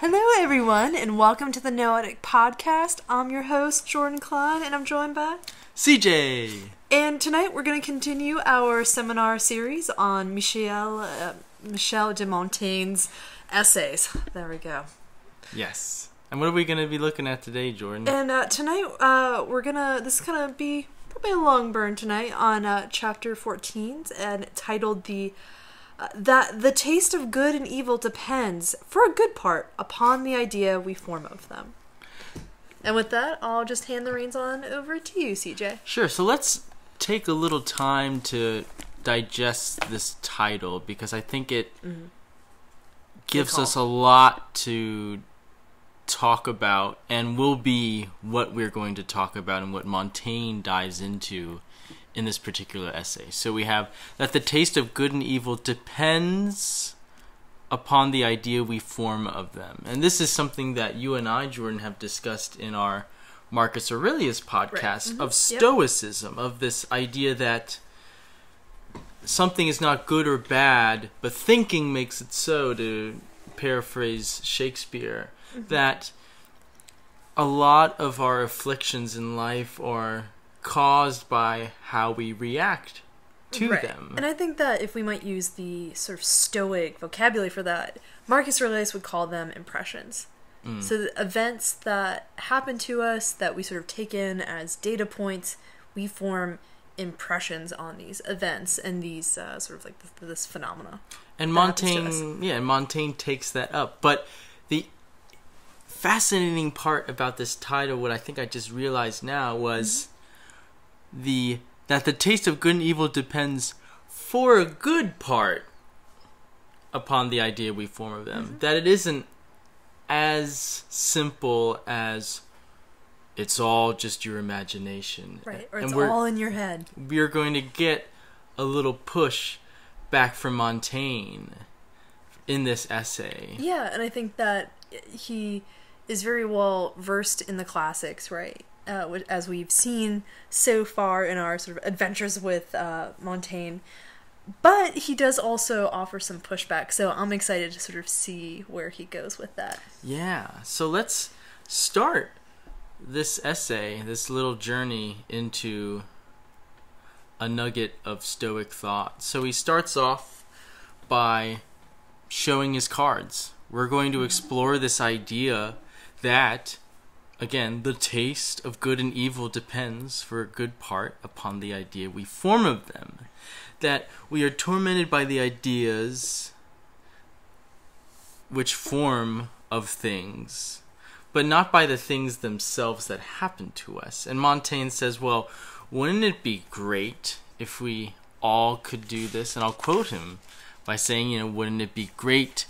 Hello, everyone, and welcome to the Noetic Podcast. I'm your host, Jordan Cline, and I'm joined by. CJ. And tonight we're going to continue our seminar series on Michel uh, Michel de Montaigne's essays. There we go. Yes. And what are we going to be looking at today, Jordan? And uh, tonight uh, we're gonna this is gonna be probably a long burn tonight on uh, chapter 14 and titled the that the taste of good and evil depends for a good part upon the idea we form of them. And with that, I'll just hand the reins on over to you, CJ. Sure. So let's take a little time to digest this title because I think it mm-hmm. gives us a lot to talk about and will be what we're going to talk about and what Montaigne dives into in this particular essay. So we have that the taste of good and evil depends upon the idea we form of them. And this is something that you and I, Jordan, have discussed in our Marcus Aurelius podcast Mhm. of Yep. Stoicism, of this idea that something is not good or bad, but thinking makes it so, to paraphrase Shakespeare, that a lot of our afflictions in life are caused by how we react to Right. them. And I think that if we might use the sort of stoic vocabulary for that, Marcus Aurelius would call them impressions. Mm. So the events that happen to us that we sort of take in as data points, we form impressions on these events and these uh, sort of like this, this phenomena. And that happens to Montaigne, yeah, and Montaigne takes that up. But the fascinating part about this title, what I think I just realized now, was the that the taste of good and evil depends for a good part upon the idea we form of them. Mm-hmm. That it isn't as simple as it's all just your imagination. Right. Or And it's we're- all in your head. we are going to get a little push back from Montaigne in this essay. Yeah, and I think that he is very well versed in the classics, right? Uh, as we've seen so far in our sort of adventures with uh, Montaigne. But he does also offer some pushback, so I'm excited to sort of see where he goes with that. Yeah, so let's start this essay, this little journey into a nugget of Stoic thought. So he starts off by showing his cards. We're going to explore this idea that, again, the taste of good and evil depends for a good part upon the idea we form of them. That we are tormented by the ideas which form of things, but not by the things themselves that happen to us. And Montaigne says, well, wouldn't it be great if we all could do this? And I'll quote him by saying, you know, wouldn't it be great?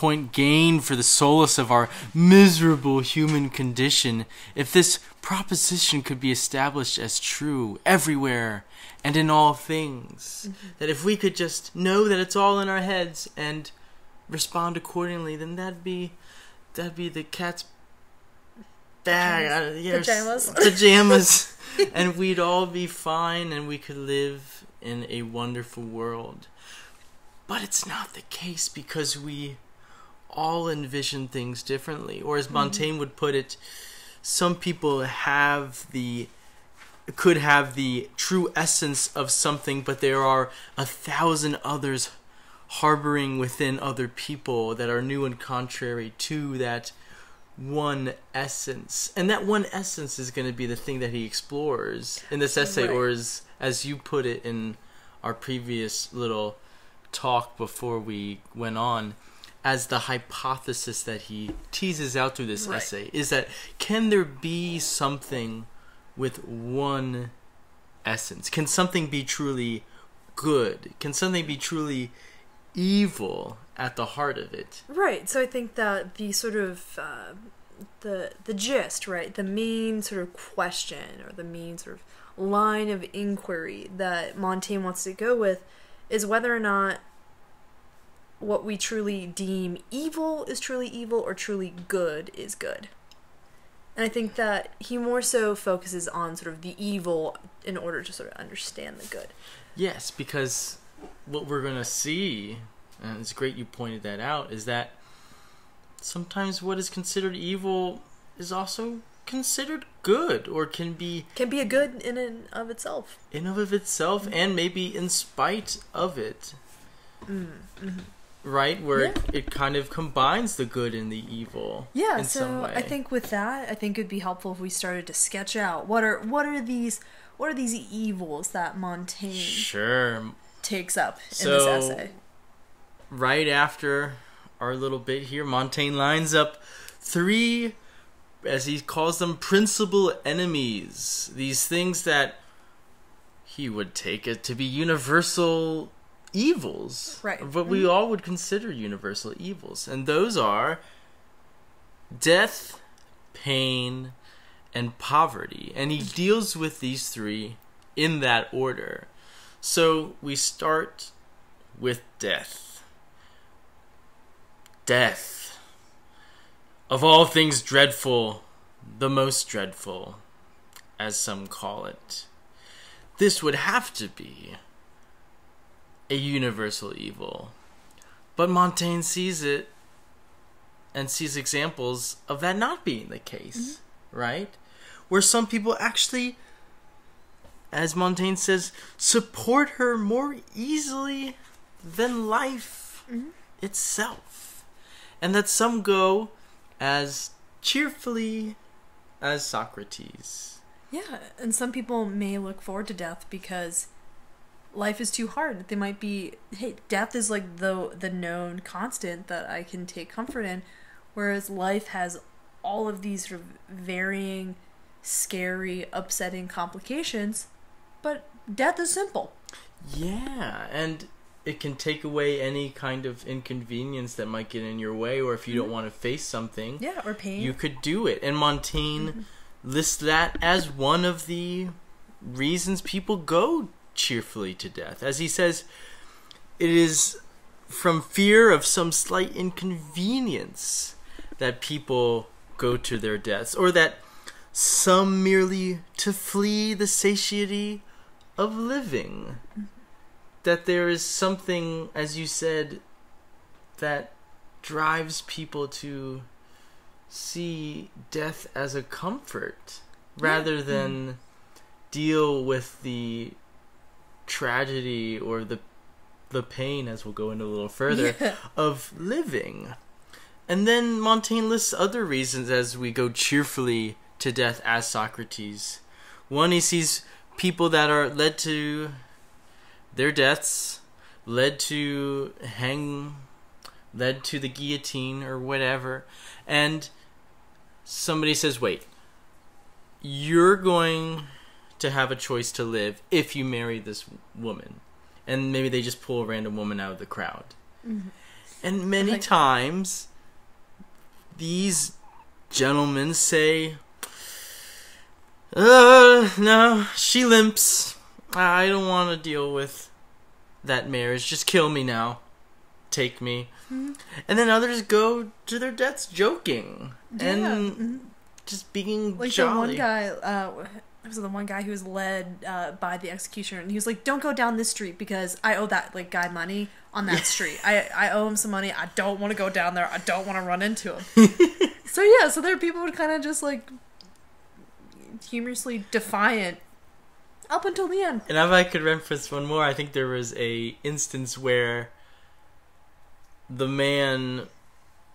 Point gain for the solace of our miserable human condition if this proposition could be established as true everywhere and in all things. Mm-hmm. That if we could just know that it's all in our heads and respond accordingly, then that'd be that'd be the cat's bag. Don't- Pajamas. pajamas, and we'd all be fine, and we could live in a wonderful world. But it's not the case because we all envision things differently, or as mm-hmm. Montaigne would put it, some people have the could have the true essence of something, but there are a thousand others harboring within other people that are new and contrary to that one essence. And that one essence is going to be the thing that he explores in this essay, Right. or as, as you put it in our previous little talk before we went on, as the hypothesis that he teases out through this Right. essay is that can there be something with one essence? Can something be truly good? Can something be truly evil at the heart of it? Right. So I think that the sort of uh, the the gist, right, the main sort of question or the main sort of line of inquiry that Montaigne wants to go with is whether or not what we truly deem evil is truly evil or truly good is good. And I think that he more so focuses on sort of the evil in order to sort of understand the good. Yes, because what we're going to see, and it's great you pointed that out, is that sometimes what is considered evil is also considered good or can be Can be a good in and of itself. in and of itself and maybe in spite of it. Mm, mm-hmm. Right? Where it, it kind of combines the good and the evil Yeah, in some so. I think with that, I think it'd be helpful if we started to sketch out what are what are these what are these evils that Montaigne Sure. takes up in So- this essay. right after our little bit here, Montaigne lines up three, as he calls them, principal enemies. These things that he would take it to be universal evils. Right. What we mm-hmm. all would consider universal evils. And those are death, pain, and poverty. And he deals with these three in that order. So we start with death. Death. Of all things dreadful, the most dreadful, as some call it. This would have to be a universal evil. But Montaigne sees it and sees examples of that not being the case, mm-hmm. right? Where some people actually, as Montaigne says, support her more easily than life mm-hmm. itself. And that some go as cheerfully as Socrates. Yeah, and some people may look forward to death because life is too hard. They might be, hey, death is like the the known constant that I can take comfort in, whereas life has all of these sort of varying, scary, upsetting complications. But death is simple. Yeah, and it can take away any kind of inconvenience that might get in your way, or if you don't mm-hmm. want to face something, Yeah, or pain. you could do it. And Montaigne mm-hmm. lists that as one of the reasons people go cheerfully to death. As he says, it is from fear of some slight inconvenience that people go to their deaths, or that some merely to flee the satiety of living. That there is something, as you said, that drives people to see death as a comfort rather mm-hmm. than deal with the tragedy or the the pain as we'll go into a little further Yeah. of living. And then Montaigne lists other reasons as we go cheerfully to death as Socrates. One, he sees people that are led to their deaths, led to hang, led to the guillotine or whatever, and somebody says, wait, you're going to have a choice to live if you marry this woman. And maybe they just pull a random woman out of the crowd. And many Like- times, these gentlemen say, uh, no, she limps. I don't want to deal with that marriage. Just kill me now. Take me. And then others go to their deaths joking and Yeah, mhm. just being like jolly. the one guy uh was the one guy who was led uh, by the executioner and he was like don't go down this street because i owe that like guy money on that street. I i owe him some money. I don't want to go down there. I don't want to run into him. So yeah so there are people who kind of just like humorously defiant up until the end. And if I could reference one more, I think there was a instance where the man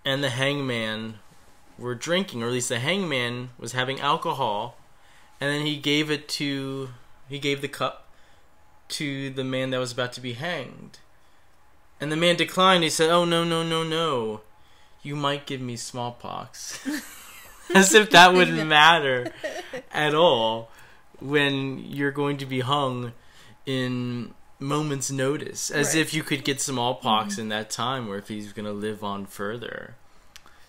and the hangman were drinking, or at least the hangman was having alcohol, and then he gave it to he gave the cup to the man that was about to be hanged. And the man declined. He said, "Oh no, no, no, no. You might give me smallpox." As if that wouldn't matter at all when you're going to be hung in moments notice as Right. if you could get smallpox mm-hmm. in that time or if he's going to live on further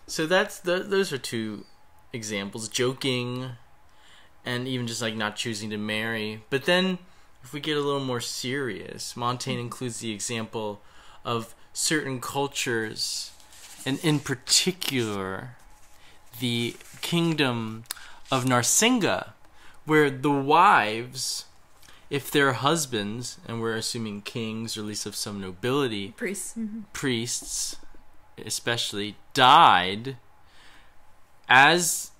so that's the, those are two examples joking and even just like not choosing to marry. But then if we get a little more serious montaigne includes the example of certain cultures and in particular the kingdom of narsinga where the wives, if their husbands, and we're assuming kings or at least of some nobility, priests. Mm-hmm. Priests, especially died as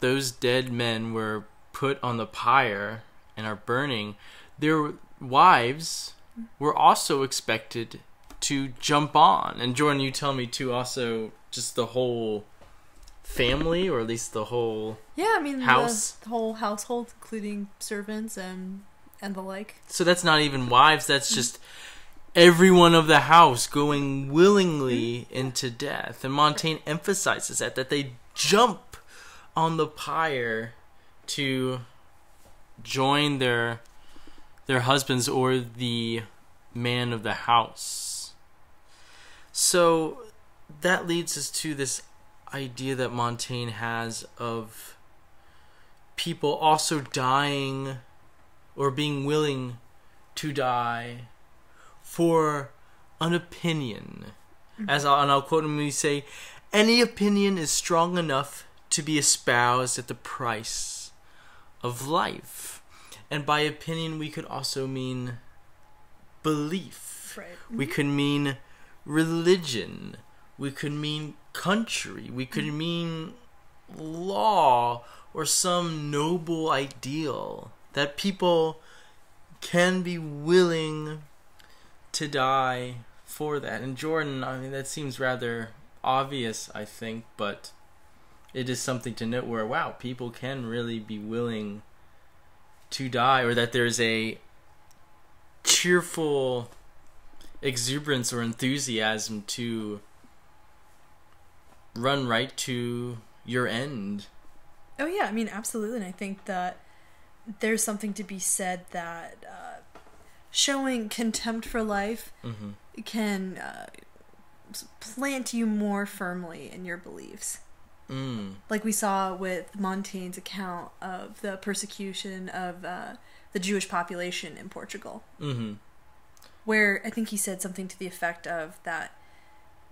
those dead men were put on the pyre and are burning, their wives were also expected to jump on. And Jordan, you tell me too. Also, just the whole family, or at least the whole. Yeah, I mean House. the, the whole household, including servants and and the like. So that's not even wives. That's just everyone of the house going willingly mm-hmm. into death. And Montaigne emphasizes that that they jump on the pyre to join their their husbands or the man of the house. So that leads us to this idea that Montaigne has of people also dying or being willing to die for an opinion. Mm-hmm. As I'll, and I'll quote him when he say, "Any opinion is strong enough to be espoused at the price of life." And by opinion, we could also mean belief. Right. We mm-hmm. could mean religion. We could mean country. We could mm. mean law or some noble ideal that people can be willing to die for that. And Jordan, I mean, that seems rather obvious, I think, but it is something to note where, wow, people can really be willing to die, or that there's a cheerful exuberance or enthusiasm to run right to your end. Oh yeah, I mean absolutely. And I think that there's something to be said that uh, showing contempt for life hmm can uh, plant you more firmly in your beliefs. Mm. Like we saw with Montaigne's account of the persecution of uh, the Jewish population in Portugal, hmm where I think he said something to the effect of that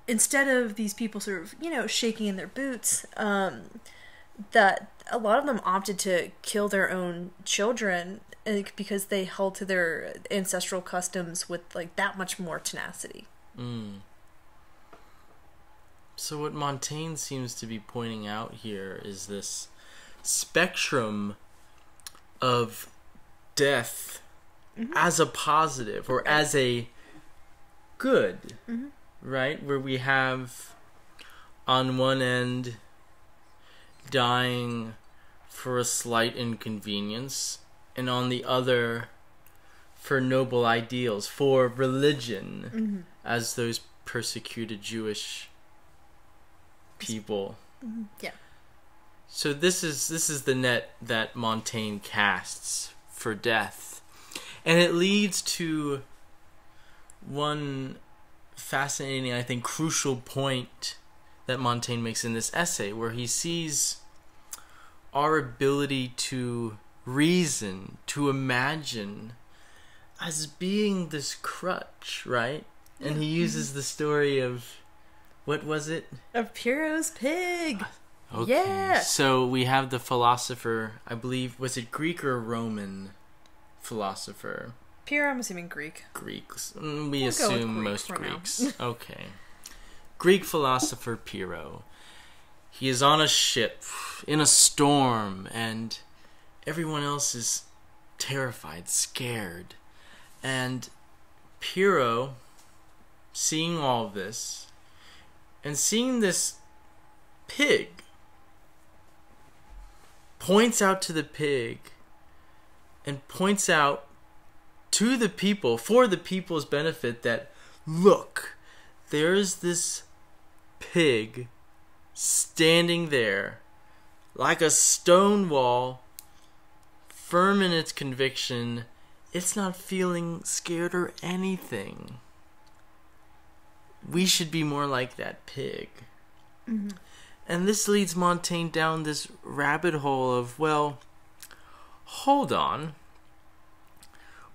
instead of these people sort of, you know, shaking in their boots, um, that a lot of them opted to kill their own children because they held to their ancestral customs with like that much more tenacity. Mm. So what Montaigne seems to be pointing out here is this spectrum of death as a positive or as a good, Mhm. right? Where we have on one end dying for a slight inconvenience, and on the other for noble ideals, for religion, Mm-hmm. as those persecuted Jewish people. Mm-hmm. Yeah. So this is this is the net that Montaigne casts for death. And it leads to one fascinating, I think crucial point that Montaigne makes in this essay where he sees our ability to reason, to imagine as being this crutch, right? And he uses the story of what was it? Of Pyrrho's pig. Okay. Yeah. So we have the philosopher, I believe, was it Greek or Roman philosopher? Pyrrho, I'm assuming Greek. Greeks. Mm, We We'll assume Greek most. Greeks. okay. Greek philosopher Pyrrho. He is on a ship in a storm, and everyone else is terrified, scared. And Pyrrho, seeing all of this, and seeing this pig, points out to the pig and points out to the people, for the people's benefit, that look, there's this pig standing there like a stone wall, firm in its conviction. It's not feeling scared or anything. We should be more like that pig. Mm-hmm. And this leads Montaigne down this rabbit hole of, well, hold on.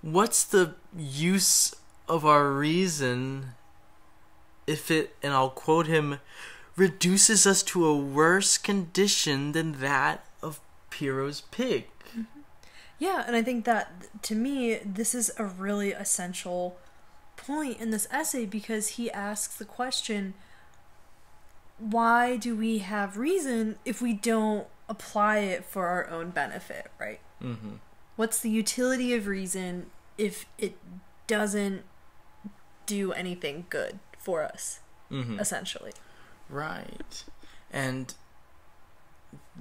What's the use of our reason if it, and I'll quote him, reduces us to a worse condition than that of Pyrrho's pig? Mm-hmm. Yeah, and I think that to me, this is a really essential point in this essay because he asks the question why do we have reason if we don't apply it for our own benefit, right? Mm-hmm. What's the utility of reason if it doesn't do anything good for us, Mm-hmm. essentially? Right. And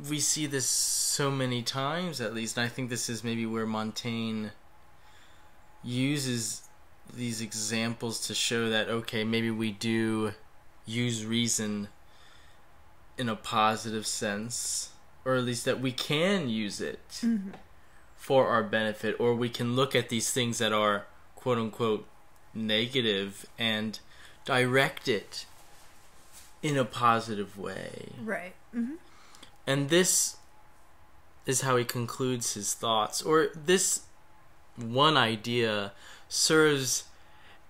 we see this so many times, at least. And I think this is maybe where Montaigne uses these examples to show that, okay, maybe we do use reason in a positive sense, or at least that we can use it for our benefit, or we can look at these things that are quote unquote negative and direct it in a positive way. Right. Mm-hmm. And this is how he concludes his thoughts, or this one idea serves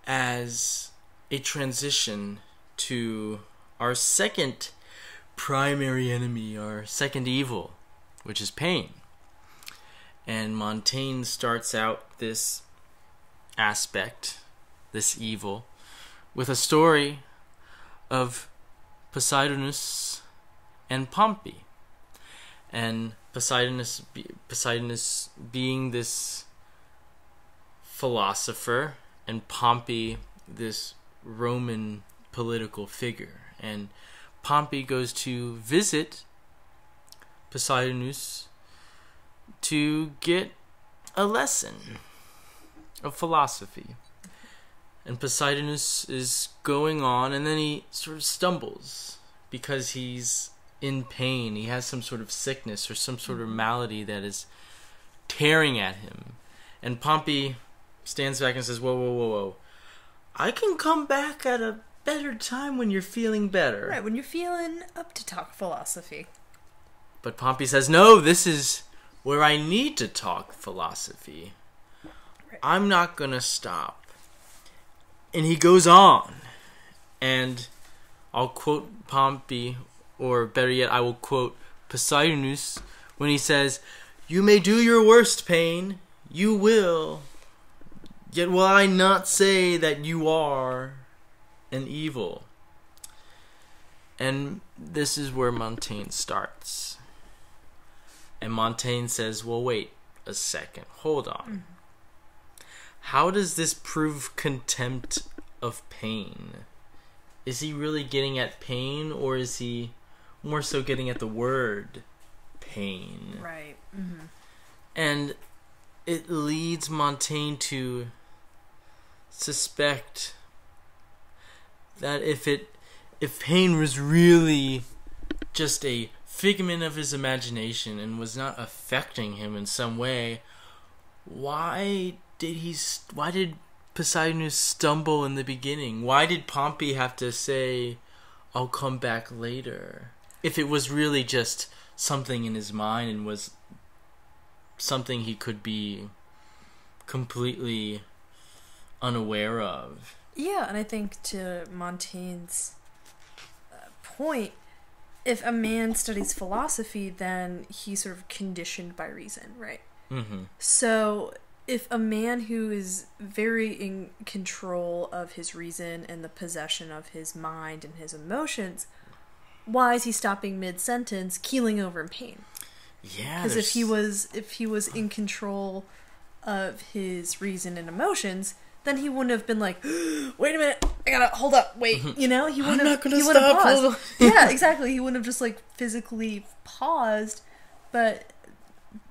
as a transition to our second primary enemy, our second evil, which is pain. And Montaigne starts out this aspect, this evil, with a story of Poseidonus and Pompey. And Poseidonus, Poseidonus being this philosopher, and Pompey this Roman political figure. And Pompey goes to visit Poseidonus to get a lesson of philosophy. And Poseidonus is going on, and then he sort of stumbles because he's in pain. He has some sort of sickness or some sort of malady that is tearing at him. And Pompey stands back and says, Whoa, whoa, whoa, whoa. I can come back at a better time when you're feeling better. Right, when you're feeling up to talk philosophy. But Pompey says, No, this is where I need to talk philosophy. Right. I'm not going to stop. And he goes on. And I'll quote Pompey, or better yet, I will quote Poseidonus when he says, You may do your worst, pain. You will. Yet will I not say that you are an evil. And this is where Montaigne starts. And Montaigne says, Well, wait a second. Hold on. How does this prove contempt of pain? Is he really getting at pain, or is he more so getting at the word pain? Right. Mm-hmm. And it leads Montaigne to suspect that if it if pain was really just a figment of his imagination and was not affecting him in some way, why did he why did Poseidonus stumble in the beginning? Why did Pompey have to say I'll come back later? If it was really just something in his mind and was something he could be completely unaware of. Yeah, and I think to Montaigne's uh, point, if a man studies philosophy, then he's sort of conditioned by reason, right? Mm-hmm. So if a man who is very in control of his reason and the possession of his mind and his emotions, why is he stopping mid sentence, keeling over in pain? Yeah, Because if he was if he was in control of his reason and emotions, then he wouldn't have been like, "Wait a minute, I gotta hold up, wait." You know, he wouldn't. I'm have, not gonna he wouldn't have stop, paused. yeah, exactly. He wouldn't have just like physically paused. But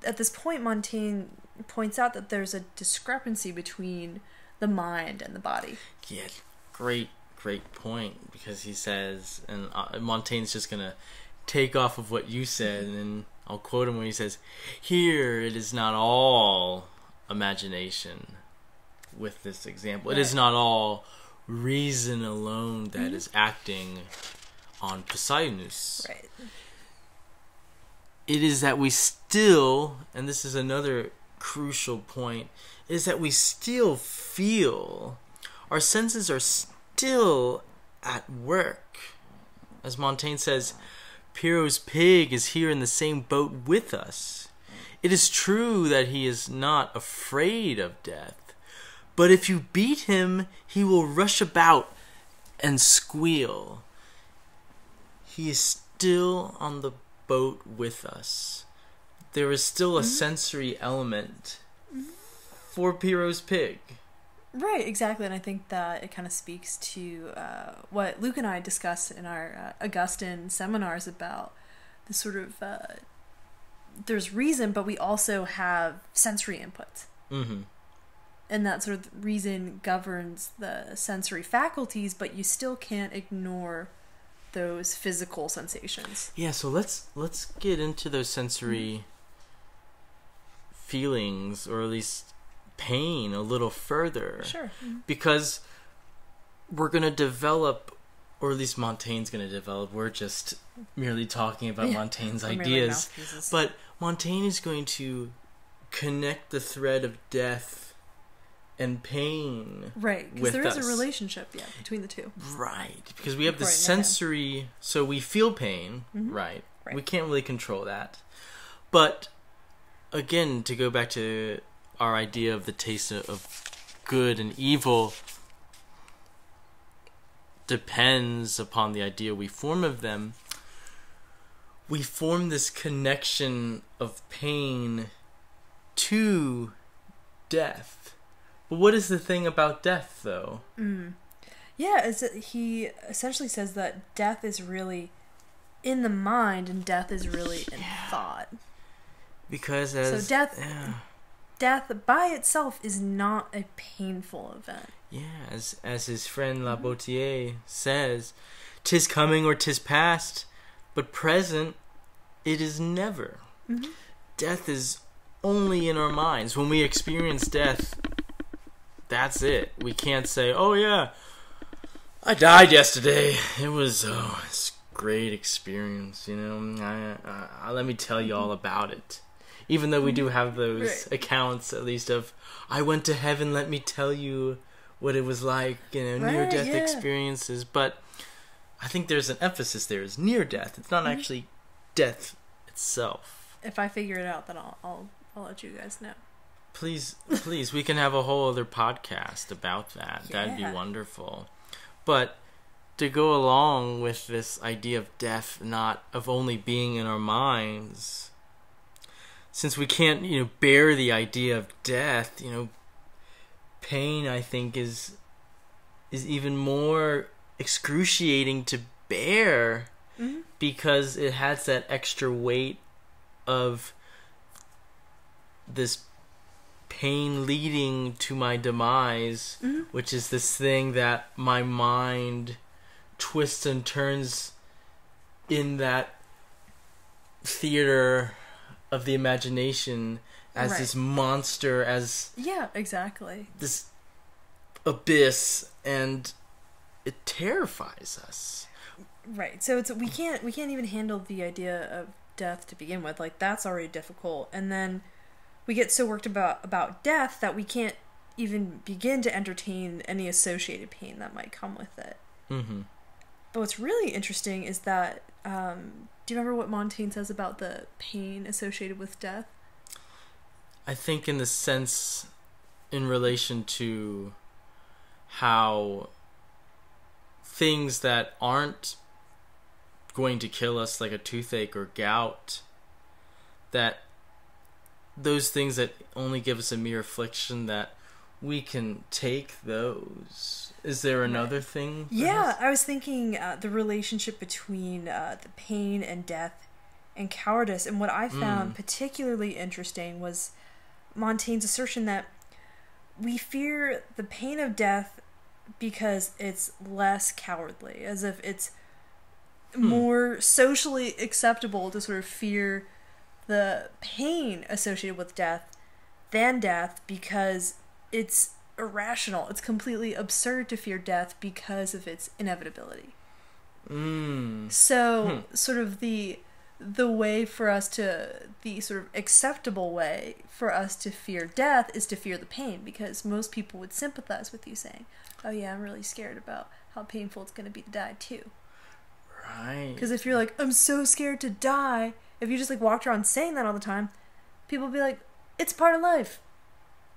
at this point, Montaigne points out that there's a discrepancy between the mind and the body. Yeah, great, great point because he says, and uh, Montaigne's just gonna take off of what you said, and I'll quote him when he says, "Here it is not all imagination." With this example, it is not all reason alone that mm-hmm. is acting on Poseidonus. Right. it is that we still, and this is another crucial point, is that we still feel our senses are still at work. As Montaigne says, Pyrrho's pig is here in the same boat with us. It is true that he is not afraid of death, But if you beat him, he will rush about and squeal. He is still on the boat with us. There is still a sensory element for Pyrrho's pig. Right, exactly, and I think that it kind of speaks to uh, what Luke and I discussed in our uh, Augustine seminars about the sort of uh, there's reason, but we also have sensory inputs, Mm-hmm. And that sort of reason governs the sensory faculties, but you still can't ignore those physical sensations. Yeah, so let's let's get into those sensory feelings or at least pain a little further. Sure. Mm-hmm. Because we're going to develop or at least Montaigne's going to develop. We're just merely talking about Montaigne's ideas. But Montaigne is going to connect the thread of death and pain. right, because there is us. a relationship, yeah, between the two. Right. Because we have the Right, sensory. So we feel pain, Mhm. right? Right. We can't really control that. But again, to go back to our idea of the taste of good and evil depends upon the idea we form of them. We form this connection of pain to death. But what is the thing about death, though? Mm. Yeah, is that he essentially says that death is really in the mind and death is really in thought. Because as death- yeah, Death by itself is not a painful event. yeah, as as his friend La Boétie says, "Tis coming or tis past, but present it is never." Mhm. Death is only in our minds. When we experience death, that's it. We can't say, "Oh yeah, I died yesterday. It was oh, it's a great experience." You know, I, I, I, let me tell you all about it. Even though we do have those Right. accounts, at least of, "I went to heaven. Let me tell you what it was like." You know, Right, near-death yeah. experiences. But I think there's an emphasis there. Is near death. It's not Mhm. actually death itself. If I figure it out, then I'll I'll, I'll let you guys know. Please, please, we can have a whole other podcast about that. That'd be wonderful. But to go along with this idea of death, not of only being in our minds, since we can't, you know, bear the idea of death, you know, pain, I think, is is even more excruciating to bear Mhm. because it has that extra weight of this pain leading to my demise, Mhm. which is this thing that my mind twists and turns in that theater of the imagination as Right. this monster, as Yeah, exactly. this abyss, and it terrifies us. Right. So it's we can't we can't even handle the idea of death to begin with. Like that's already difficult. And then we get so worked about about death that we can't even begin to entertain any associated pain that might come with it. hmm But what's really interesting is that um, do you remember what Montaigne says about the pain associated with death? I think in the sense in relation to how things that aren't going to kill us like a toothache or gout that those things that only give us a mere affliction that we can take those is there another thing Yeah, perhaps? I was thinking uh, the relationship between uh, the pain and death and cowardice. And what I found Mm. particularly interesting was Montaigne's assertion that we fear the pain of death because it's less cowardly, as if it's Hmm. more socially acceptable to sort of fear the pain associated with death than death because it's irrational. It's completely absurd to fear death because of its inevitability. mm. So, sort of the the way for us to the sort of acceptable way for us to fear death is to fear the pain because most people would sympathize with you saying, "Oh yeah, I'm really scared about how painful it's going to be to die too." right Because if you're like, "I'm so scared to die," if you just like walked around saying that all the time, people would be like, "It's part of life.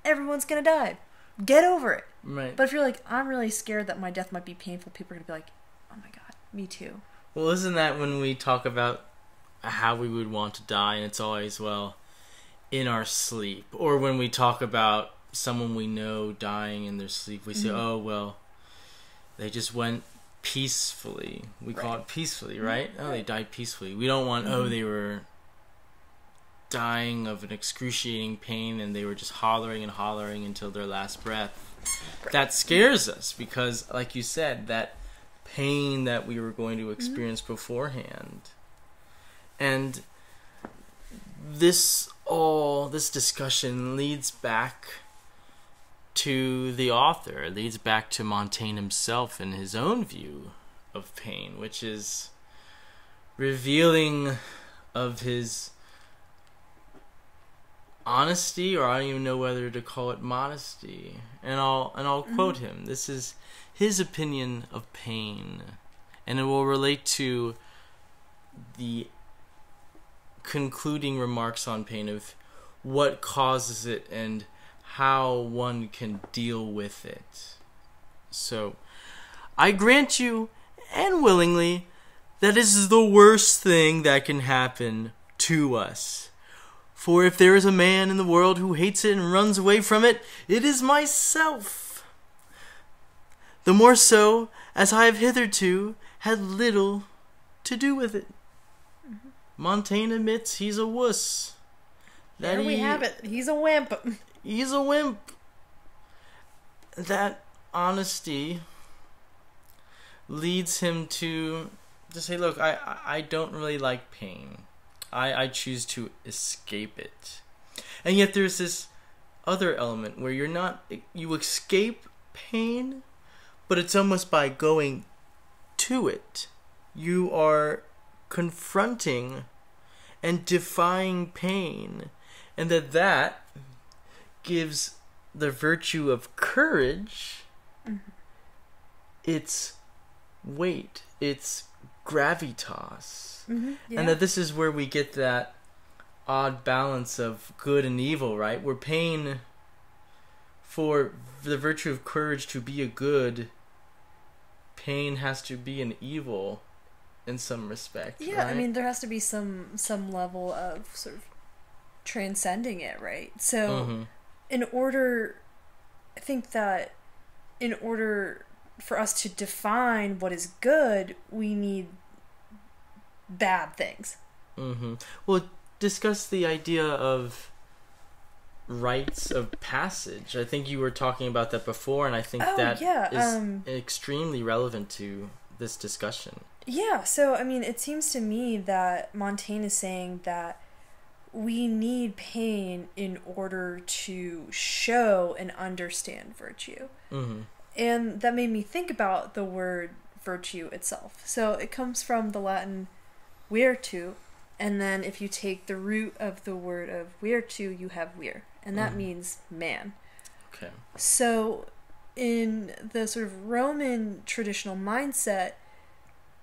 Everyone's going to die." Get over it. Right. But if you're like, I'm really scared that my death might be painful, people are gonna be like, oh my god, me too. Well, isn't that when we talk about how we would want to die, and it's always, well, in our sleep. Or when we talk about someone we know dying in their sleep, we say, Mhm. oh, well, they just went peacefully. We call it peacefully, right? Oh, they died peacefully. We don't want, oh, Mhm. they were dying of an excruciating pain and they were just hollering and hollering until their last breath. That scares us because, like you said, that pain that we were going to experience beforehand. And this all, this discussion leads back to the author, it leads back to Montaigne himself and his own view of pain, which is revealing of his honesty or I don't even know whether to call it modesty. And I'll and I'll mm-hmm. quote him. This is his opinion of pain. And it will relate to the concluding remarks on pain of what causes it and how one can deal with it. So, I grant you, and willingly, that this is the worst thing that can happen to us. For if there is a man in the world who hates it and runs away from it, it is myself. The more so as I have hitherto had little to do with it. Mm-hmm. Montaigne admits he's a wuss. There we he- have it. He's a wimp. He's a wimp. That honesty leads him to to say, "Look, I I- don't really like pain. I I choose to escape it." And yet there's this other element where you're not you escape pain, but it's almost by going to it. You are confronting and defying pain, and that that gives the virtue of courage its weight, its gravitas. Mm-hmm. And that this is where we get that odd balance of good and evil, right? Where pain, for the virtue of courage to be a good, pain has to be an evil in some respect. Yeah, I mean there has to be some some level of sort of transcending it, right? So Mhm. In order I think that in order for us to define what is good, we need bad things. Mm-hmm. Well, discuss the idea of rites of passage. I think you were talking about that before, and I think Oh, that is yeah, um, extremely relevant to this discussion. Yeah, so I mean, it seems to me that Montaigne is saying that we need pain in order to show and understand virtue. Mm-hmm. And that made me think about the word virtue itself. So it comes from the Latin virtu, and then if you take the root of the word of virtu, you have vir, and that Mhm. means man. Okay. So, in the sort of Roman traditional mindset,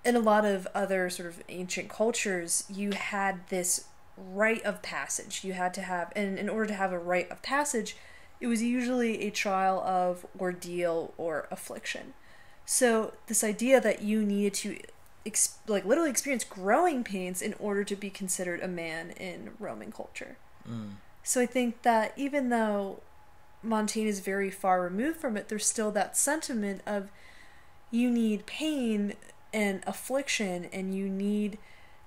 in a lot of other sort of ancient cultures, you had this rite of passage. You had to have, and in order to have a rite of passage, it was usually a trial of ordeal or affliction. So, this idea that you needed to, ex- like, literally experience growing pains in order to be considered a man in Roman culture. Mm. So I think that even though Montaigne is very far removed from it, there's still that sentiment of you need pain and affliction and you need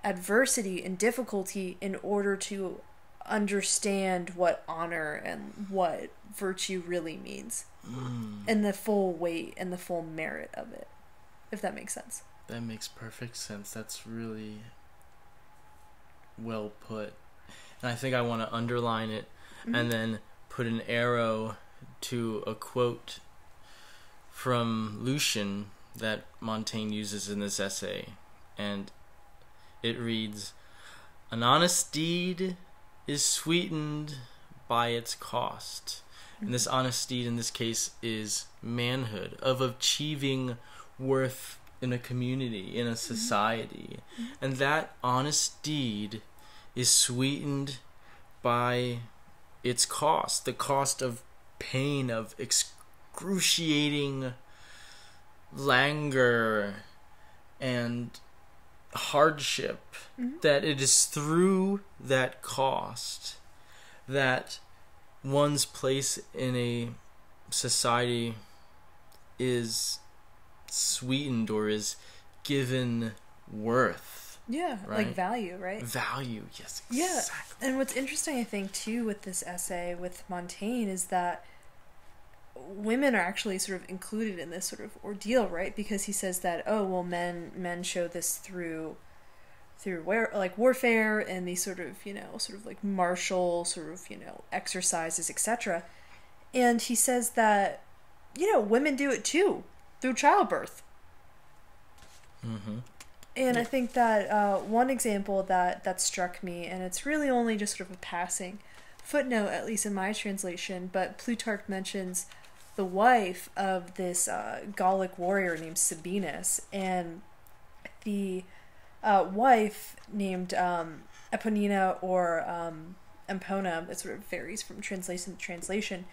adversity and difficulty in order to understand what honor and what virtue really means Mm. and the full weight and the full merit of it. If that makes sense. That makes perfect sense. That's really well put. And I think I want to underline it Mm-hmm. and then put an arrow to a quote from Lucian that Montaigne uses in this essay. And it reads An honest deed is sweetened by its cost. And this mm-hmm. honest deed in this case is manhood, of achieving worth in a community, in a mm-hmm. society. Mm-hmm. And that honest deed is sweetened by its cost, the cost of pain, of excruciating languor and hardship Mhm. that it is through that cost that one's place in a society is sweetened or is given worth Yeah, Right. like value, right? value yes Yeah. And what's interesting, I think, too, with this essay with Montaigne is that women are actually sort of included in this sort of ordeal, right? Because he says that, oh, well, men men show this through through war, like warfare and these sort of you know sort of like martial sort of you know exercises, etc. And he says that you know women do it too through childbirth. mm-hmm. And I think that uh, one example that that struck me, and it's really only just sort of a passing footnote, at least in my translation, but Plutarch mentions the wife of this uh, Gallic warrior named Sabinus, and the uh, wife named um, Eponina or um, Empona. It sort of varies from translation to translation.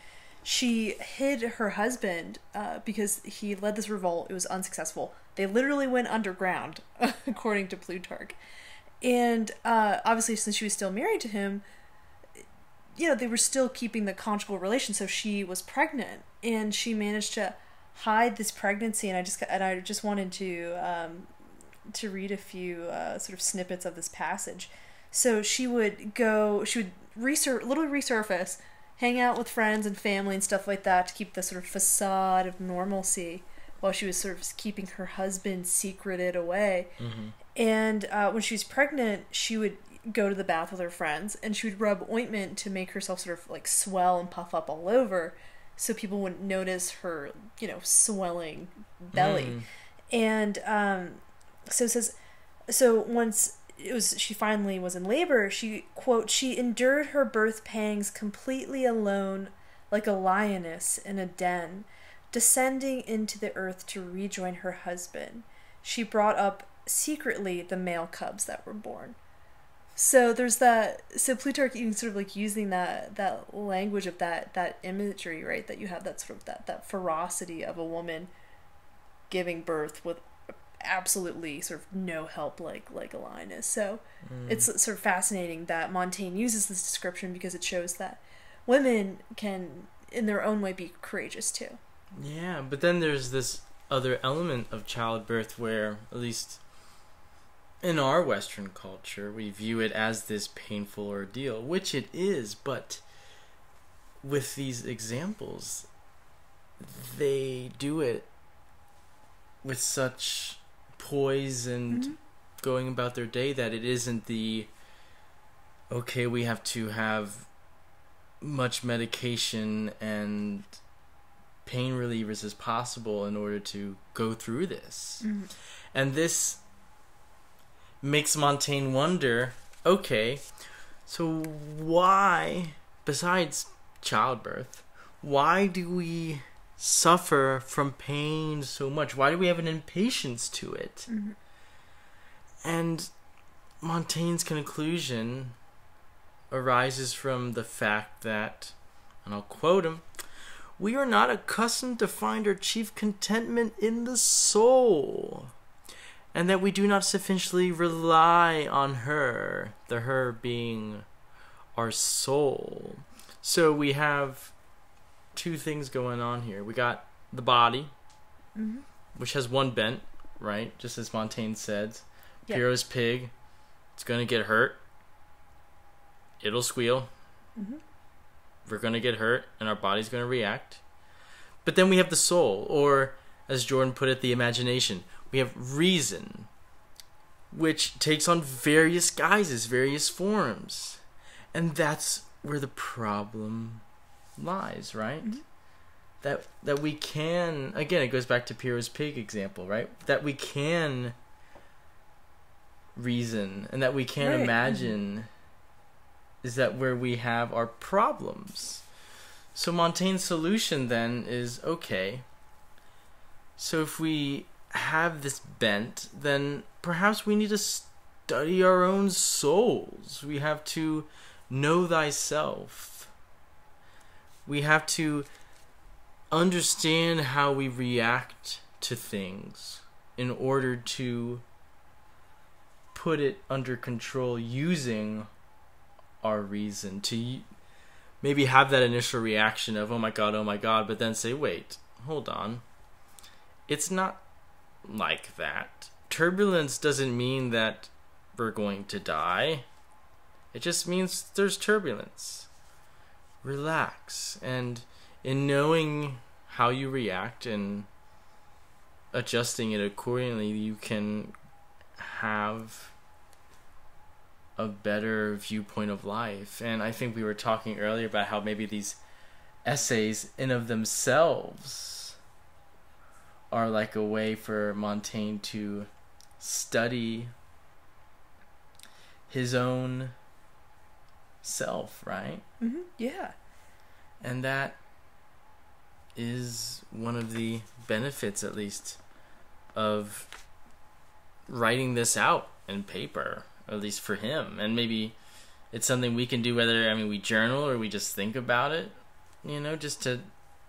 She hid her husband uh, because he led this revolt. It was unsuccessful. They literally went underground, according to Plutarch. And uh, obviously, since she was still married to him, you know, they were still keeping the conjugal relation. So she was pregnant, and she managed to hide this pregnancy. And I just and I just wanted to um, to read a few uh, sort of snippets of this passage. So she would go, she would resur- little resurface, hang out with friends and family and stuff like that to keep the sort of facade of normalcy while she was sort of keeping her husband secreted away. Mm-hmm. And uh, when she was pregnant, she would go to the bath with her friends and she would rub ointment to make herself sort of like swell and puff up all over so people wouldn't notice her, you know, swelling belly. Mm. And um, so it says, so once it was she finally was in labor, she quote she endured her birth pangs completely alone, like a lioness in a den, descending into the earth to rejoin her husband. She brought up secretly the male cubs that were born. So there's that. So Plutarch even sort of like using that that language of that that imagery, right? That you have that sort of that that ferocity of a woman giving birth with absolutely sort of no help like like a lioness. So Mm. it's sort of fascinating that Montaigne uses this description because it shows that women can in their own way be courageous too. Yeah, but then there's this other element of childbirth where, at least in our Western culture, we view it as this painful ordeal, which it is, but with these examples, they do it with such poise and Mhm. going about their day that it isn't the okay, we have to have much medication and pain relievers as possible in order to go through this. Mhm. And this makes Montaigne wonder okay, so why, besides childbirth, why do we suffer from pain so much? Why do we have an impatience to it? Mhm. And Montaigne's conclusion arises from the fact that, and I'll quote him, we are not accustomed to find our chief contentment in the soul, and that we do not sufficiently rely on her, the her being our soul. So we have two things going on here. We got the body, Mhm. which has one bent, right? Just as Montaigne said. Pyrrho's pig, it's gonna get hurt. It'll squeal. Mhm. We're gonna get hurt, and our body's gonna react. But then we have the soul, or as Jordan put it, the imagination. We have reason, which takes on various guises, various forms. And that's where the problem lies, right? Mhm. That that we can again it goes back to Pyrrho's pig example, right? That we can reason and that we can Right, mhm. imagine is that where we have our problems. So Montaigne's solution then is okay. So if we have this bent, then perhaps we need to study our own souls. We have to know thyself. We have to understand how we react to things in order to put it under control using our reason to maybe have that initial reaction of oh my god oh my god but then say wait hold on it's not like that. Turbulence doesn't mean that we're going to die. It just means there's turbulence. Relax. And in knowing how you react and adjusting it accordingly, you can have a better viewpoint of life. And I think we were talking earlier about how maybe these essays in of themselves are like a way for Montaigne to study his own self, right? Mm-hmm. Yeah. And that is one of the benefits, at least, of writing this out in paper, at least for him. And maybe it's something we can do whether, I mean, we journal or we just think about it, you know, just to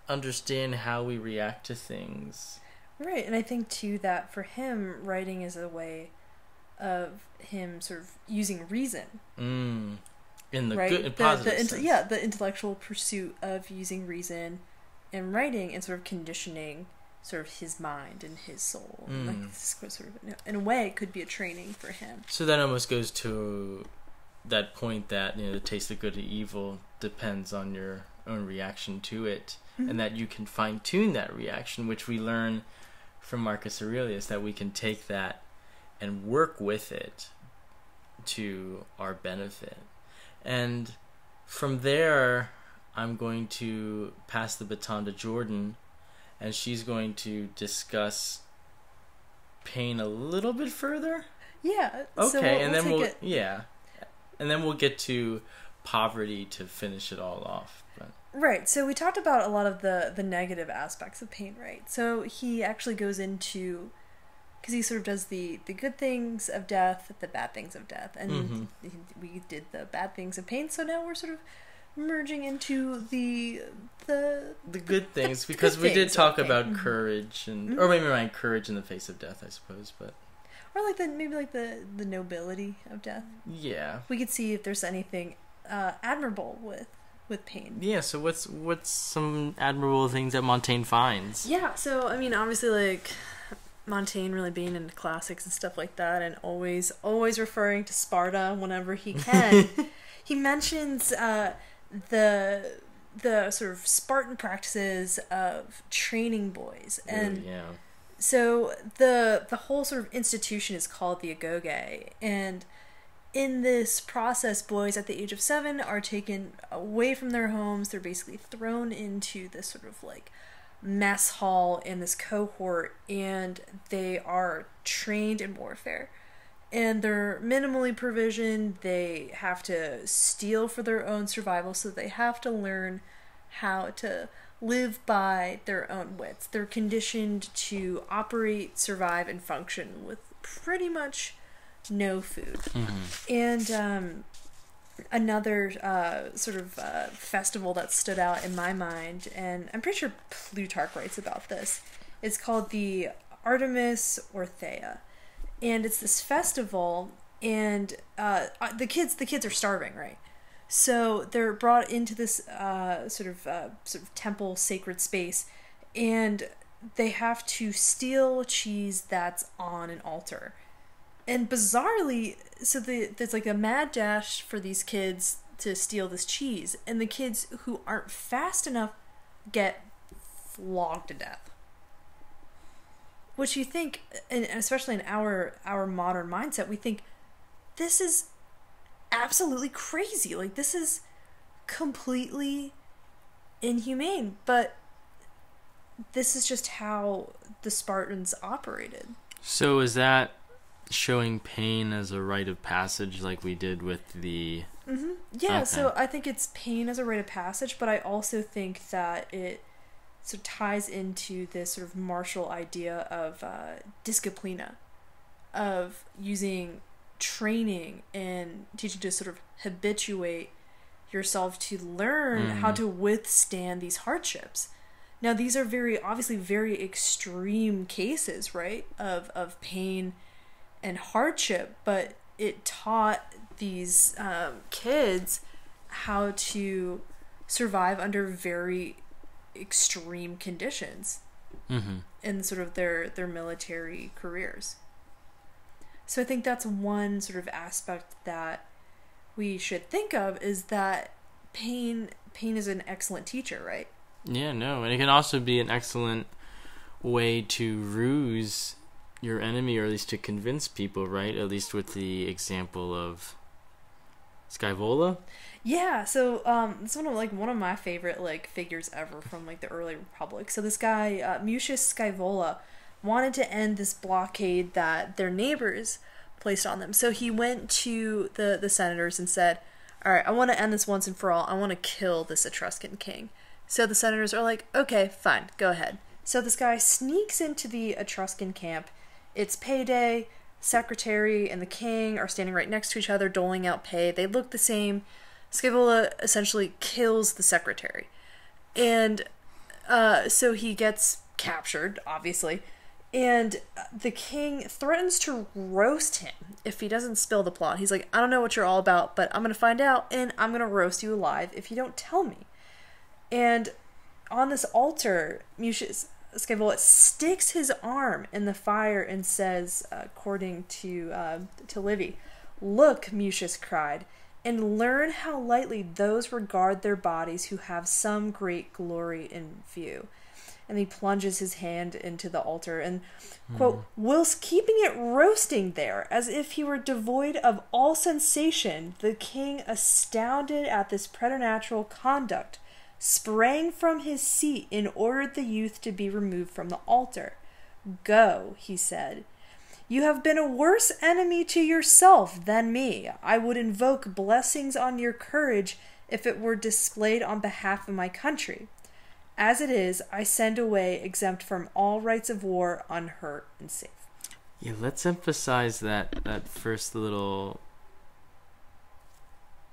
understand how we react to things. Right, and I think too that for him, writing is a way of him sort of using reason. Mm. In the right, good and positive the, int- sense. yeah, the intellectual pursuit of using reason and writing and sort of conditioning sort of his mind and his soul. And, Like Mm. this is sort of in a- way it could be a training for him. So that almost goes to that point that you know the taste of good and evil depends on your own reaction to it, Mhm. and that you can fine tune that reaction, which we learn from Marcus Aurelius that we can take that and work with it to our benefit. And from there, I'm going to pass the baton to Jordan, and she's going to discuss pain a little bit further. Yeah. Okay, so we'll, and then take we'll yeah, and then we'll get to poverty to finish it all off. Right. So we talked about a lot of the the negative aspects of pain, right? So he actually goes into because he sort of does the the good things of death, the bad things of death, and Mhm. we did the bad things of pain. So now we're sort of merging into the the the good things the because good we did talk okay. about Mhm. courage and Mhm. or maybe my courage in the face of death, I suppose. But or like the maybe like the the nobility of death. yeah, We could see if there's anything uh, admirable with with pain. yeah. So what's what's some admirable things that Montaigne finds? Yeah, so I mean, obviously, like Montaigne really being into classics and stuff like that, and always, always referring to Sparta whenever he can. he mentions uh, the the sort of Spartan practices of training boys, and Ooh, yeah, so the the whole sort of institution is called the agoge, and in this process, boys at the age of seven are taken away from their homes. They're basically thrown into this sort of like mess hall in this cohort, and they are trained in warfare. And they're minimally provisioned. They have to steal for their own survival, so they have to learn how to live by their own wits. They're conditioned to operate, survive, and function with pretty much no food. And um, another uh, sort of uh, festival that stood out in my mind, and I'm pretty sure Plutarch writes about this, it's called the Artemis Orthia. And it's this festival, and uh, uh, the kids the kids are starving, right? So they're brought into this uh, sort of uh, sort of temple sacred space, and they have to steal cheese that's on an altar. And bizarrely, so the, there's like a mad dash for these kids to steal this cheese, and the kids who aren't fast enough get flogged to death. Which you think, and especially in our our modern mindset, we think this is absolutely crazy. Like this is completely inhumane, but this is just how the Spartans operated. So is that showing pain as a rite of passage, like we did with the? hmm Yeah, Okay. so I think it's pain as a rite of passage, but I also think that it sort of ties into this sort of martial idea of uh, disciplina, of using training and teaching to sort of habituate yourself to learn how Mhm. to withstand these hardships. Now these are very obviously very extreme cases, right? Of of pain and hardship, but it taught these um, kids how to survive under very extreme conditions Mm-hmm. in sort of their their military careers. So I think that's one sort of aspect that we should think of is that pain pain is an excellent teacher, right? Yeah, no, and it can also be an excellent way to ruse your enemy, or at least to convince people, right? At least with the example of Scaevola. Yeah, so um, it's one of like one of my favorite like figures ever from like the early republic. So this guy uh, Mucius Scaevola wanted to end this blockade that their neighbors placed on them. So he went to the the senators and said, "All right, I want to end this once and for all. I want to kill this Etruscan king." So the senators are like, "Okay, fine, go ahead." So this guy sneaks into the Etruscan camp. It's payday. Secretary and the king are standing right next to each other, doling out pay. They look the same. Scaevola essentially kills the secretary. And uh, so he gets captured, obviously. And the king threatens to roast him if he doesn't spill the plot. He's like, I don't know what you're all about, but I'm going to find out, and I'm going to roast you alive if you don't tell me. And on this altar, Mucius Scaevola sticks his arm in the fire and says, uh, according to uh, to Livy, "Look," Mucius cried, "and learn how lightly those regard their bodies who have some great glory in view." And he plunges his hand into the altar and, quote, whilst keeping it roasting there, as if he were devoid of all sensation, the king, astounded at this preternatural conduct, sprang from his seat and ordered the youth to be removed from the altar. Go, he said. You have been a worse enemy to yourself than me. I would invoke blessings on your courage if it were displayed on behalf of my country. As it is, I send away exempt from all rights of war, unhurt and safe. Yeah, let's emphasize that that first little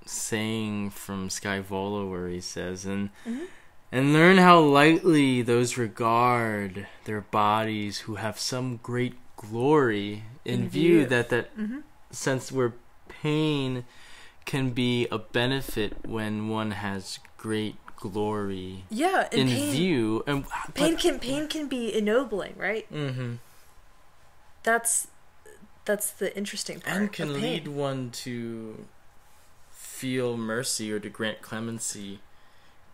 saying from Scaevola where he says and Mhm. and learn how lightly those regard their bodies who have some great glory in, In view. view. that that Mm-hmm. sense where pain can be a benefit when one has great glory Yeah, in pain, view and pain can pain can be ennobling, right? hmm That's that's the interesting part. and can lead one to feel mercy or to grant clemency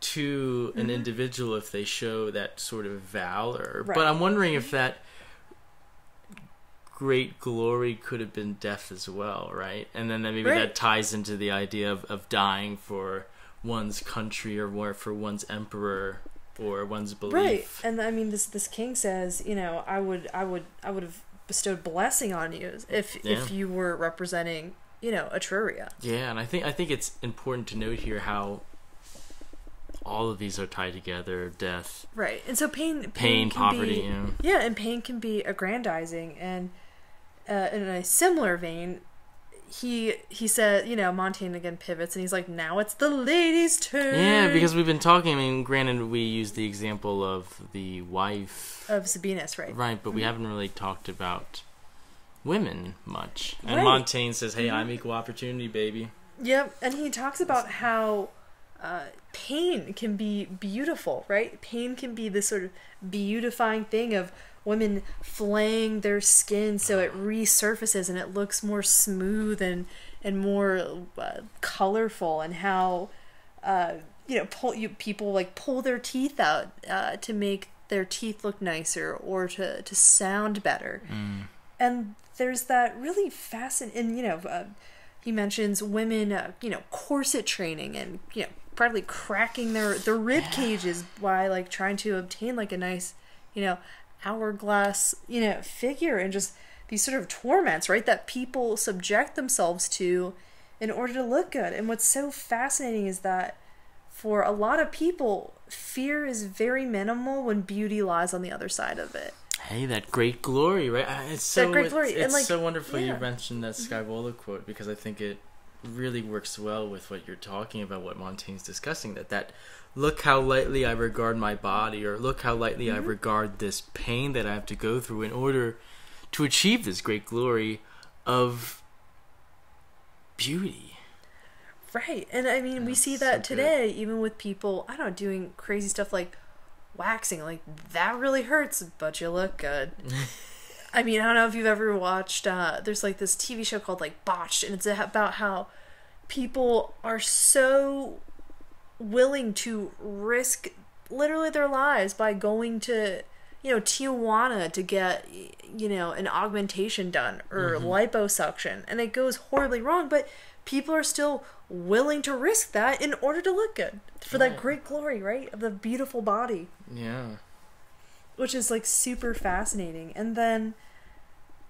to an Mhm. individual if they show that sort of valor. Right. But I'm wondering if that great glory could have been death as well, right? And then maybe Right. that ties into the idea of, of dying for one's country or for one's emperor or one's belief. Right. And I mean this this king says, you know, I would I would I would have bestowed blessing on you if Yeah. if you were representing, you know, Etruria. Yeah, and I think I think it's important to note here how all of these are tied together: death, Right. And so pain pain, pain, poverty. be you know. Yeah, and pain can be aggrandizing and uh, in a similar vein he he said, you know, Montaigne again pivots and he's like, now it's the ladies' turn. Yeah, because we've been talking. I mean, granted, we used the example of the wife, of Sabinus, right? right? But we Mhm. haven't really talked about women much. And Right. Montaigne says, "Hey, Mhm. I'm equal opportunity, baby." Yep, and he talks about how uh, pain can be beautiful, right? Pain can be this sort of beautifying thing of women flaying their skin so it resurfaces and it looks more smooth and and more uh, colorful, and how uh, you know pull you people like pull their teeth out uh, to make their teeth look nicer or to to sound better Mm. and there's that really fascinating you know uh, he mentions women uh, you know corset training and you know probably cracking their their rib cages by like trying to obtain like a nice you know hourglass you know figure and just these sort of torments right that people subject themselves to in order to look good. And what's so fascinating is that for a lot of people fear is very minimal when beauty lies on the other side of it Hey, that great glory, right? It's so That great it's- glory, and, It's, like, so wonderful you mentioned that Scaevola quote because I think it really works well with what you're talking about, what Montaigne's discussing. That that look how lightly I regard my body, or look how lightly mm-hmm. I regard this pain that I have to go through in order to achieve this great glory of beauty. Right. And I mean, That's we see that so today, good. even with people, I don't know, doing crazy stuff like waxing. Like, that really hurts, but you look good. I mean, I don't know if you've ever watched, uh, there's like this TV show called like Botched, and it's about how people are so willing to risk literally their lives by going to you know Tijuana to get you know an augmentation done or mm-hmm. liposuction and it goes horribly wrong but people are still willing to risk that in order to look good. For that great glory right? Of the beautiful body. Yeah. Which is like super fascinating. And then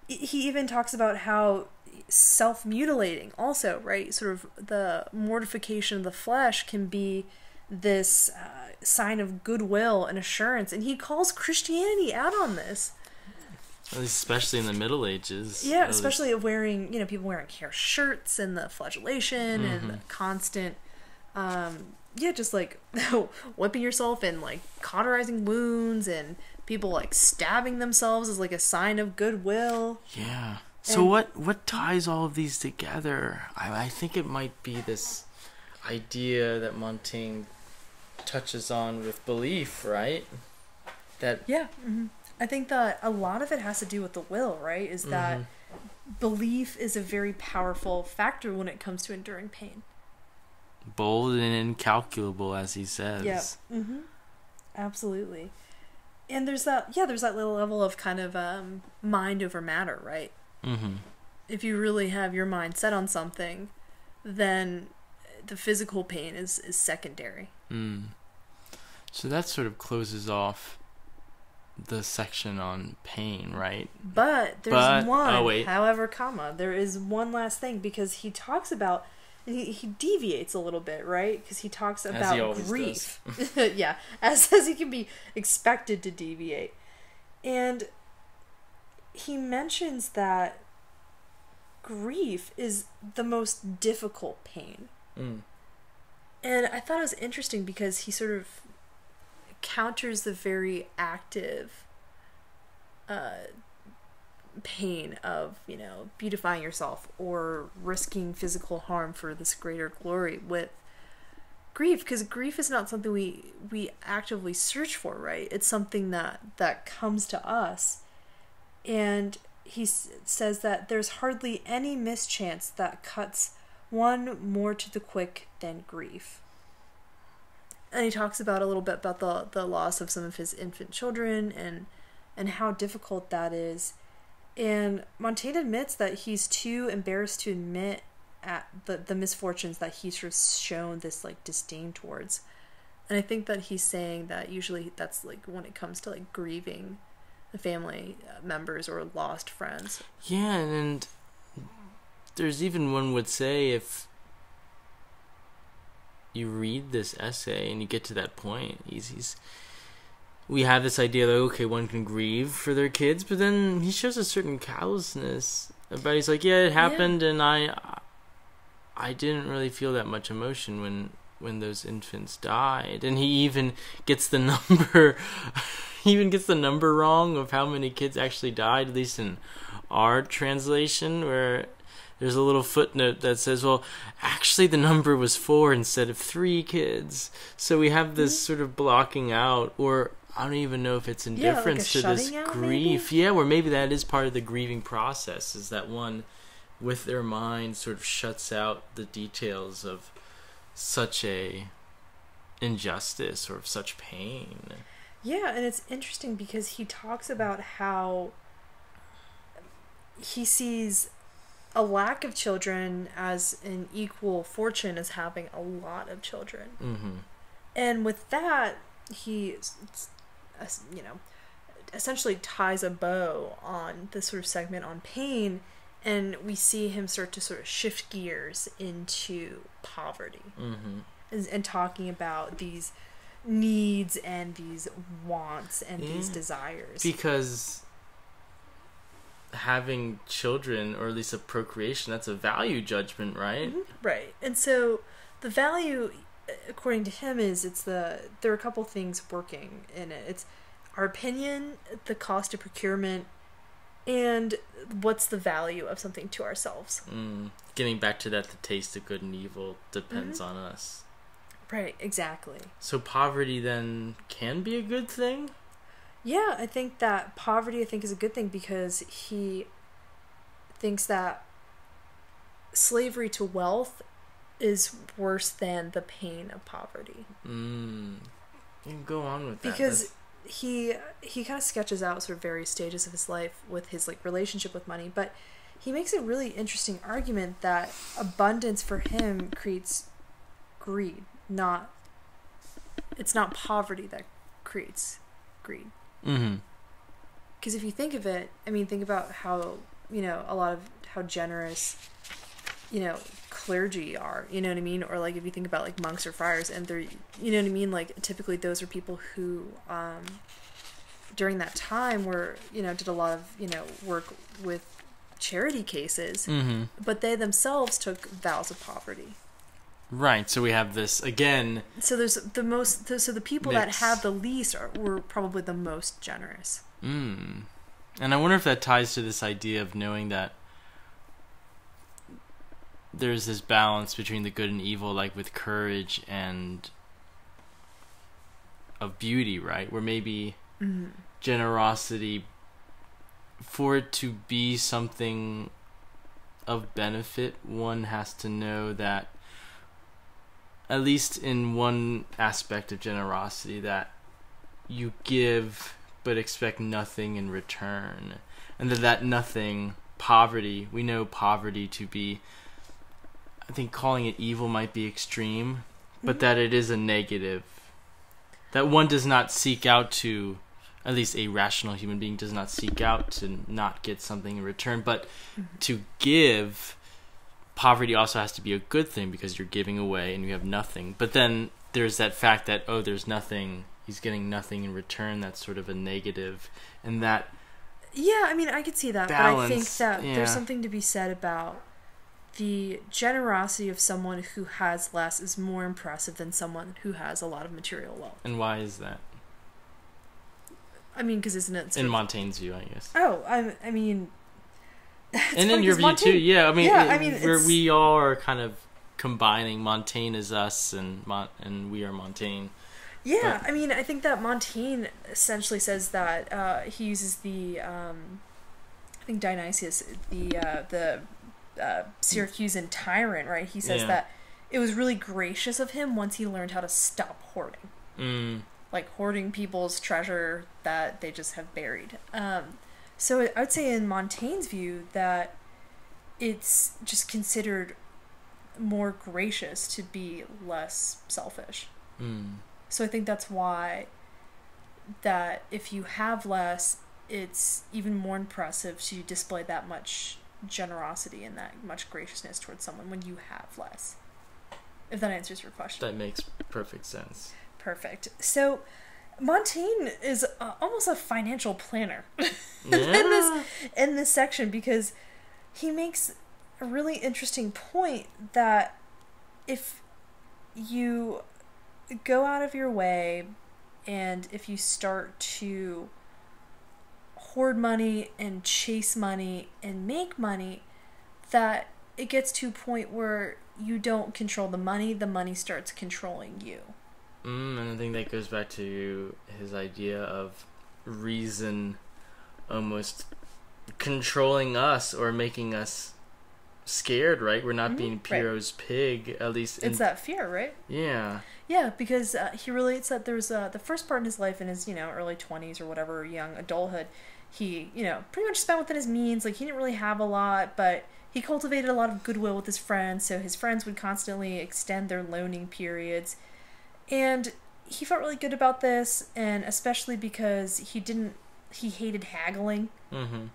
he even talks about how self mutilating also right? Sort of the mortification of the flesh can be this uh, sign of goodwill and assurance. And he calls christianity out on this especially in the middle ages yeah especially of wearing you know people wearing hair shirts and the flagellation mm-hmm. and the mm-hmm. constant um yeah just like whipping yourself and like cauterizing wounds and people like stabbing themselves as like a sign of goodwill yeah so and, what what ties all of these together? I, I think it might be this idea that Montaigne touches on with belief, right? That yeah, mm-hmm. I think that a lot of it has to do with the will, right? Is that mm-hmm. belief is a very powerful factor when it comes to enduring pain. Bold and incalculable, as he says. Yeah. Mm-hmm. Absolutely. And there's that, yeah, there's that little level of kind of um, mind over matter, right? Mm-hmm. If you really have your mind set on something, then the physical pain is, is secondary. Mm. So that sort of closes off the section on pain, right? But there's but, one, oh, wait. however, comma, there is one last thing because he talks about he, he deviates a little bit, right? Because he talks about he grief. yeah, as as he can be expected to deviate. And he mentions that grief is the most difficult pain. Mm. And I thought it was interesting because he sort of counters the very active uh, pain of, you know, beautifying yourself or risking physical harm for this greater glory with grief because grief is not something we we actively search for right it's something that that comes to us and he says that there's hardly any mischance that cuts one more to the quick than grief. And he talks about a little bit about the the loss of some of his infant children and and how difficult that is. And Montaigne admits that he's too embarrassed to admit at the the misfortunes that he's sort of shown this like disdain towards. And I think that he's saying that usually that's like when it comes to like grieving the family members or lost friends. Yeah, and there's even one would say if you read this essay and you get to that point, he's, he's we have this idea that okay, one can grieve for their kids, but then he shows a certain callousness about. He's like, yeah, it happened, yeah. and I, I didn't really feel that much emotion when when those infants died, and he even gets the number he even gets the number wrong of how many kids actually died, at least in our translation, where there's a little footnote that says, well, actually the number was four instead of three kids. So we have this mm-hmm. sort of blocking out, or I don't even know if it's indifference yeah, like to this grief. Maybe? Yeah, where maybe that is part of the grieving process, is that one with their mind sort of shuts out the details of such a injustice or of such pain. Yeah, and it's interesting because he talks about how he sees a lack of children as an equal fortune as having a lot of children. Mm-hmm. And with that, he, you know, essentially ties a bow on this sort of segment on pain, and we see him start to sort of shift gears into poverty mm-hmm. and, and talking about these needs and these wants and yeah. these desires. Because having children or at least a procreation that's a value judgment right Right. And so the value according to him is it's the there are a couple things working in it. It's our opinion, the cost of procurement, and what's the value of something to ourselves. mm. getting back to that the taste of good and evil depends on us Right, exactly. so poverty then can be a good thing Yeah, I think that poverty I think is a good thing because he thinks that slavery to wealth is worse than the pain of poverty. mm. you can go on with that because he he kind of sketches out sort of various stages of his life with his like relationship with money but he makes a really interesting argument that abundance for him creates greed not it's not poverty that creates greed mm-hmm. because if you think of it i mean think about how you know a lot of how generous you know clergy are you know what i mean or like if you think about like monks or friars and they're you know what i mean like typically those are people who um during that time were you know did a lot of you know work with charity cases Mm-hmm. but they themselves took vows of poverty right so we have this again so there's the most so the people that have the least are were probably the most generous Mm. And I wonder if that ties to this idea of knowing that there's this balance between the good and evil, like with courage and of beauty, right? Where maybe mm-hmm. generosity, for it to be something of benefit, one has to know that, at least in one aspect of generosity, that you give but expect nothing in return. And that that nothing, poverty, we know poverty to be, I think calling it evil might be extreme, but Mhm. that it is a negative. That one does not seek out to, at least a rational human being does not seek out to not get something in return, but Mhm. to give, poverty also has to be a good thing because you're giving away and you have nothing. But then there's that fact that, oh, there's nothing, he's getting nothing in return, that's sort of a negative, and that Yeah, I mean, I could see that, but I think that yeah. there's something to be said about the generosity of someone who has less is more impressive than someone who has a lot of material wealth. And why is that? I mean, because isn't it? In Montaigne's view, I guess. oh, I, I mean, and in your view too, yeah. I mean, Yeah, it- I mean, where we all are kind of combining Montaigne is us and Mon- and we are Montaigne. Yeah, I mean, I think that Montaigne essentially says that uh, he uses the, um, I think Dionysius, the uh, the uh, Syracusan tyrant, right? He says Yeah. that it was really gracious of him once he learned how to stop hoarding. Mm, like hoarding people's treasure that they just have buried. Um, so I would say in Montaigne's view that it's just considered more gracious to be less selfish. mm, So I think that's why that if you have less, it's even more impressive to display that much generosity and that much graciousness towards someone when you have less. If that answers your question. that makes perfect sense. Perfect. So Montaigne is uh, almost a financial planner Yeah. in this in this section because he makes a really interesting point that if you go out of your way and if you start to hoard money and chase money and make money that it gets to a point where you don't control the money the money starts controlling you Mm, and I think that goes back to his idea of reason almost controlling us or making us scared, right? We're not Mhm, being right. Pyrrho's pig, at least. In, it's that fear right yeah. Yeah, because uh, he relates that there's uh, the first part in his life in his you know early twenties or whatever young adulthood, he you know pretty much spent within his means. Like he didn't really have a lot, but he cultivated a lot of goodwill with his friends. So his friends would constantly extend their loaning periods, and he felt really good about this, and especially because he didn't he hated haggling, Mm-hmm.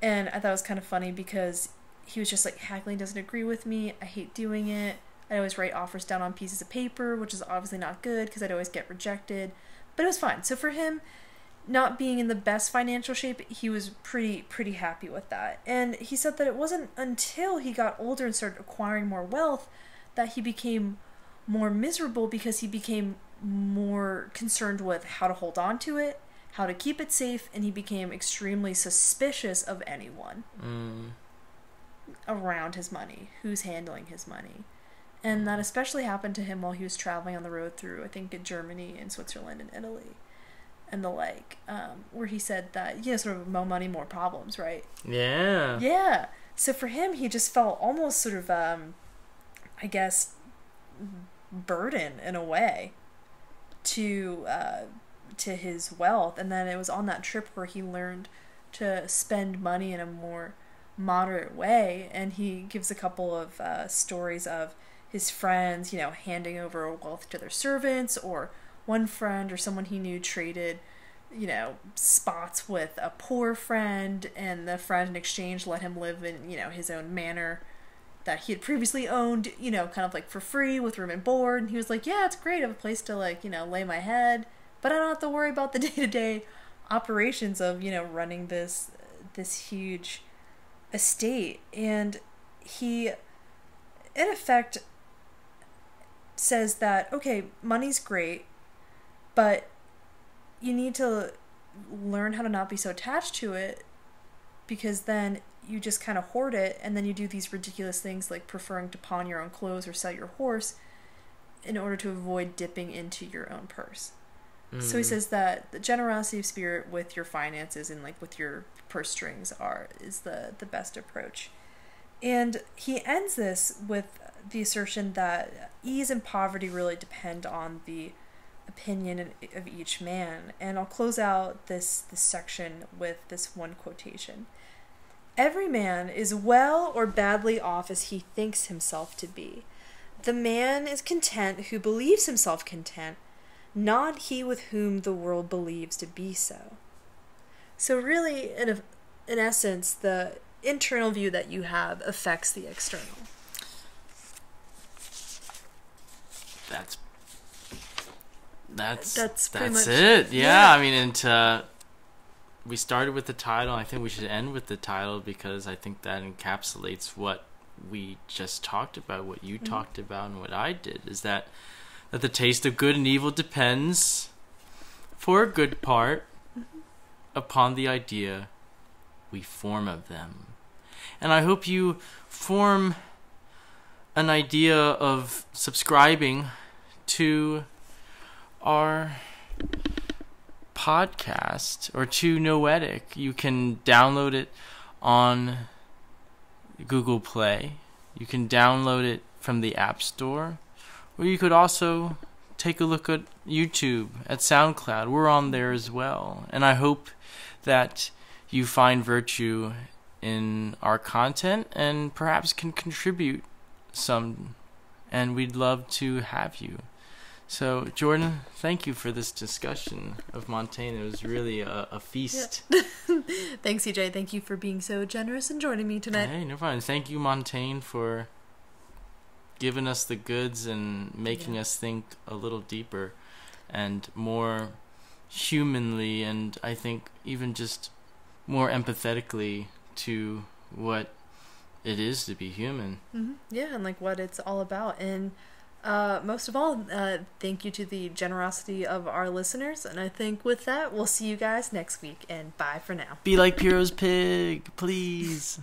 and I thought it was kind of funny because he was just like haggling doesn't agree with me. I hate doing it. I always write offers down on pieces of paper, which is obviously not good because I'd always get rejected. But it was fine. So for him, not being in the best financial shape, he was pretty pretty happy with that. And he said that it wasn't until he got older and started acquiring more wealth that he became more miserable because he became more concerned with how to hold on to it, how to keep it safe, and he became extremely suspicious of anyone Mm. around his money, who's handling his money. And that especially happened to him while he was traveling on the road through, I think, in Germany and Switzerland and Italy and the like, um, where he said that, you know, sort of more money, more problems, right? Yeah. Yeah. So for him, he just felt almost sort of, um, I guess, burden in a way to uh, to his wealth. And then it was on that trip where he learned to spend money in a more moderate way. And he gives a couple of uh, stories of his friends, you know, handing over wealth to their servants, or one friend or someone he knew traded you know, spots with a poor friend, and the friend in exchange let him live in, you know, his own manor that he had previously owned, you know, kind of like for free with room and board. And he was like, Yeah, it's great. I have a place to, like, you know, lay my head, but I don't have to worry about the day to day operations of, you know, running this this huge estate. And he, in effect, says that, okay, money's great, but you need to learn how to not be so attached to it because then you just kind of hoard it and then you do these ridiculous things like preferring to pawn your own clothes or sell your horse in order to avoid dipping into your own purse. So he Mm. says that the generosity of spirit with your finances and like with your purse strings are is the the best approach. And he ends this with the assertion that ease and poverty really depend on the opinion of each man. And I'll close out this this section with this one quotation. Every man is well or badly off as he thinks himself to be. The man is content who believes himself content, not he with whom the world believes to be so. So really, in a, in essence, the internal view that you have affects the external. That's that's That's that's much- it. Yeah, yeah. I mean, and uh, we started with the title. I think we should end with the title because I think that encapsulates what we just talked about, what you Mhm. talked about, and what I did. Is that that the taste of good and evil depends, for a good part, upon the idea we form of them. And I hope you form an idea of subscribing to our podcast or to Noetic. You can download it on Google Play. You can download it from the App Store. Or you could also take a look at YouTube, at SoundCloud. We're on there as well. And I hope that you find virtue in our content and perhaps can contribute some. And we'd love to have you. So, Jordan, thank you for this discussion of Montaigne. It was really a, a feast. Thanks, CJ. Thank you for being so generous and joining me tonight. Hey, no problem. Thank you, Montaigne, for giving us the goods and making Yeah. us think a little deeper and more humanly, and I think even just more empathetically to what it is to be human. hmm Yeah, and like what it's all about. And uh, most of all, uh, thank you to the generosity of our listeners. And I think with that, we'll see you guys next week. And bye for now. Be like Pyrrho's pig, please.